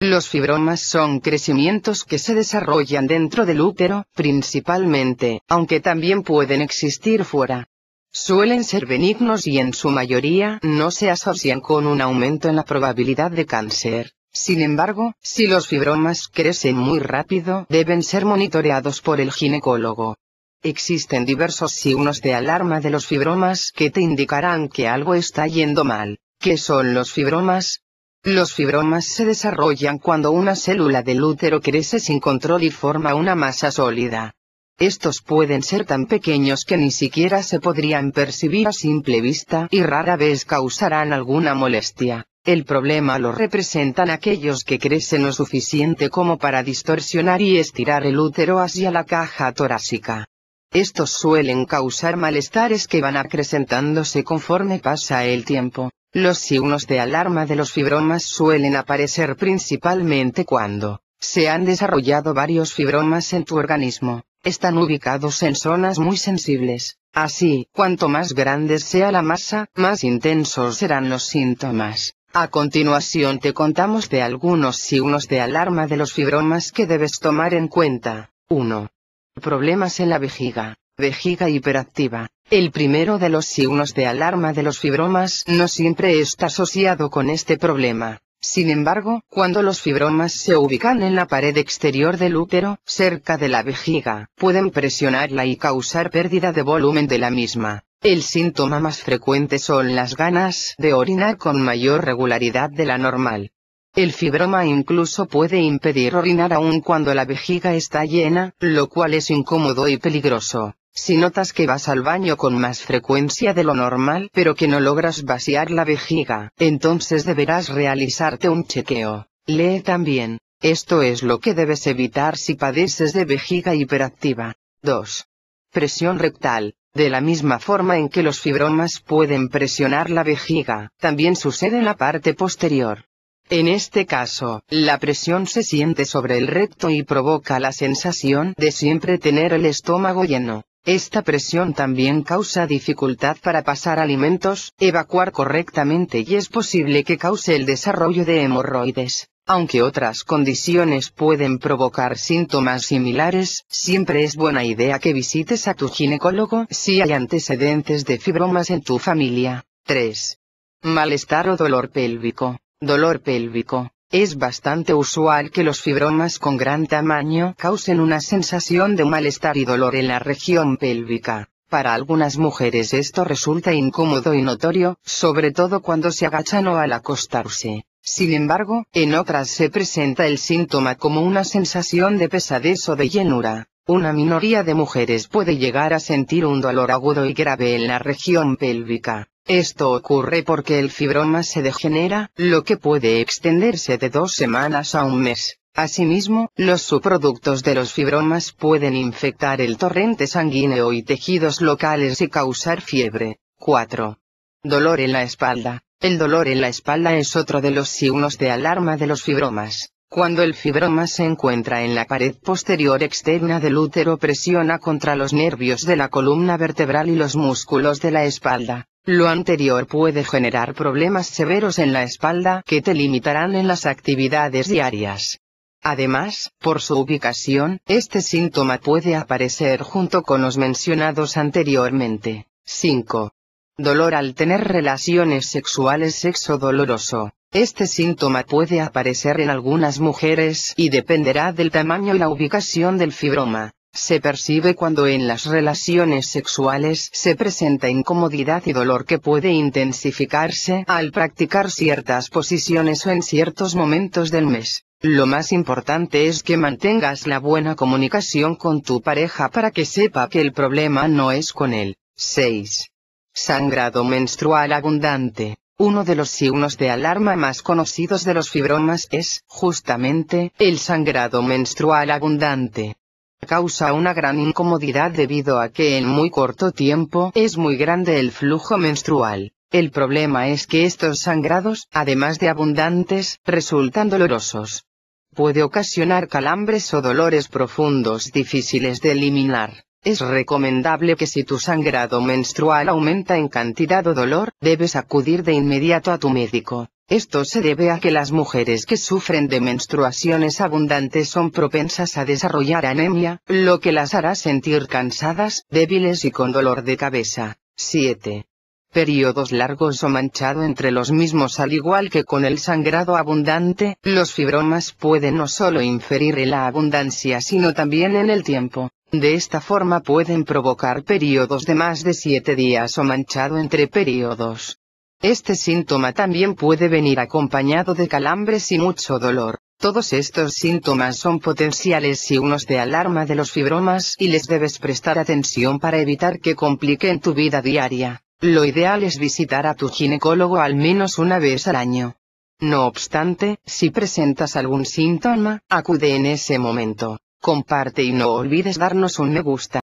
Los fibromas son crecimientos que se desarrollan dentro del útero, principalmente, aunque también pueden existir fuera. Suelen ser benignos y en su mayoría no se asocian con un aumento en la probabilidad de cáncer. Sin embargo, si los fibromas crecen muy rápido, deben ser monitoreados por el ginecólogo. Existen diversos signos de alarma de los fibromas que te indicarán que algo está yendo mal. ¿Qué son los fibromas? Los fibromas se desarrollan cuando una célula del útero crece sin control y forma una masa sólida. Estos pueden ser tan pequeños que ni siquiera se podrían percibir a simple vista y rara vez causarán alguna molestia. El problema lo representan aquellos que crecen lo suficiente como para distorsionar y estirar el útero hacia la caja torácica. Estos suelen causar malestares que van acrecentándose conforme pasa el tiempo. Los signos de alarma de los fibromas suelen aparecer principalmente cuando se han desarrollado varios fibromas en tu organismo. Están ubicados en zonas muy sensibles. Así, cuanto más grande sea la masa, más intensos serán los síntomas. A continuación te contamos de algunos signos de alarma de los fibromas que debes tomar en cuenta. 1. Problemas en la vejiga. Vejiga hiperactiva. El primero de los signos de alarma de los fibromas no siempre está asociado con este problema. Sin embargo, cuando los fibromas se ubican en la pared exterior del útero, cerca de la vejiga, pueden presionarla y causar pérdida de volumen de la misma. El síntoma más frecuente son las ganas de orinar con mayor regularidad de la normal. El fibroma incluso puede impedir orinar aun cuando la vejiga está llena, lo cual es incómodo y peligroso. Si notas que vas al baño con más frecuencia de lo normal pero que no logras vaciar la vejiga, entonces deberás realizarte un chequeo. Lee también. Esto es lo que debes evitar si padeces de vejiga hiperactiva. 2. Presión rectal. De la misma forma en que los fibromas pueden presionar la vejiga, también sucede en la parte posterior. En este caso, la presión se siente sobre el recto y provoca la sensación de siempre tener el estómago lleno. Esta presión también causa dificultad para pasar alimentos, evacuar correctamente y es posible que cause el desarrollo de hemorroides. Aunque otras condiciones pueden provocar síntomas similares, siempre es buena idea que visites a tu ginecólogo si hay antecedentes de fibromas en tu familia. 3. Malestar o dolor pélvico. Dolor pélvico. Es bastante usual que los fibromas con gran tamaño causen una sensación de malestar y dolor en la región pélvica. Para algunas mujeres esto resulta incómodo y notorio, sobre todo cuando se agachan o al acostarse. Sin embargo, en otras se presenta el síntoma como una sensación de pesadez o de llenura. Una minoría de mujeres puede llegar a sentir un dolor agudo y grave en la región pélvica. Esto ocurre porque el fibroma se degenera, lo que puede extenderse de dos semanas a un mes. Asimismo, los subproductos de los fibromas pueden infectar el torrente sanguíneo y tejidos locales y causar fiebre. 4. Dolor en la espalda. El dolor en la espalda es otro de los signos de alarma de los fibromas. Cuando el fibroma se encuentra en la pared posterior externa del útero presiona contra los nervios de la columna vertebral y los músculos de la espalda. Lo anterior puede generar problemas severos en la espalda que te limitarán en las actividades diarias. Además, por su ubicación, este síntoma puede aparecer junto con los mencionados anteriormente. 5. Dolor al tener relaciones sexuales sexo doloroso. Este síntoma puede aparecer en algunas mujeres y dependerá del tamaño y la ubicación del fibroma se percibe cuando en las relaciones sexuales se presenta incomodidad y dolor que puede intensificarse al practicar ciertas posiciones o en ciertos momentos del mes. Lo más importante es que mantengas la buena comunicación con tu pareja para que sepa que el problema no es con él. 6. Sangrado menstrual abundante. Uno de los signos de alarma más conocidos de los fibromas es, justamente, el sangrado menstrual abundante causa una gran incomodidad debido a que en muy corto tiempo es muy grande el flujo menstrual. El problema es que estos sangrados, además de abundantes, resultan dolorosos. Puede ocasionar calambres o dolores profundos difíciles de eliminar. Es recomendable que si tu sangrado menstrual aumenta en cantidad o dolor, debes acudir de inmediato a tu médico. Esto se debe a que las mujeres que sufren de menstruaciones abundantes son propensas a desarrollar anemia, lo que las hará sentir cansadas, débiles y con dolor de cabeza. 7. Periodos largos o manchado entre los mismos al igual que con el sangrado abundante, los fibromas pueden no solo inferir en la abundancia sino también en el tiempo. De esta forma pueden provocar periodos de más de 7 días o manchado entre periodos. Este síntoma también puede venir acompañado de calambres y mucho dolor. Todos estos síntomas son potenciales signos de alarma de los fibromas y les debes prestar atención para evitar que compliquen tu vida diaria. Lo ideal es visitar a tu ginecólogo al menos una vez al año. No obstante, si presentas algún síntoma, acude en ese momento. Comparte y no olvides darnos un me gusta.